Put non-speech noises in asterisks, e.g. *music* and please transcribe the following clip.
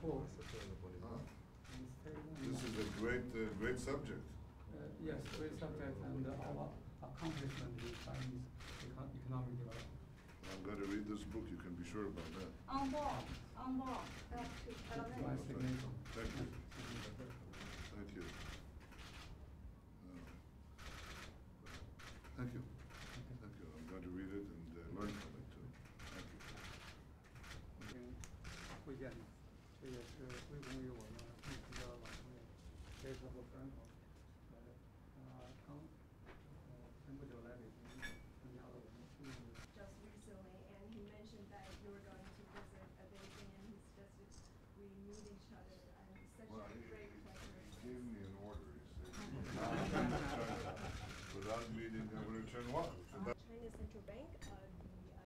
This is a great, uh, great subject. Uh, yes, great subject and uh, our accomplishment in Chinese economic development. I'm going to read this book, you can be sure about that. On board, on board. Thank you. Thank you. Thank you. Thank you. I'm going to read it and uh, learn from it too. Thank you. Okay. 这也是归功于我们一直的老朋友，这次和 Franco，呃，呃，他呃前不久来北京参加了我们会议。 just recently, and he mentioned that you were going to visit uh, Beijing, and he's just, we meet each other, and it's such Well, a he great he pleasure. gave me *laughs* an order, he said. "Now I'm going to China Without meeting, I'm going to return what? So Uh, that- China Central Bank uh,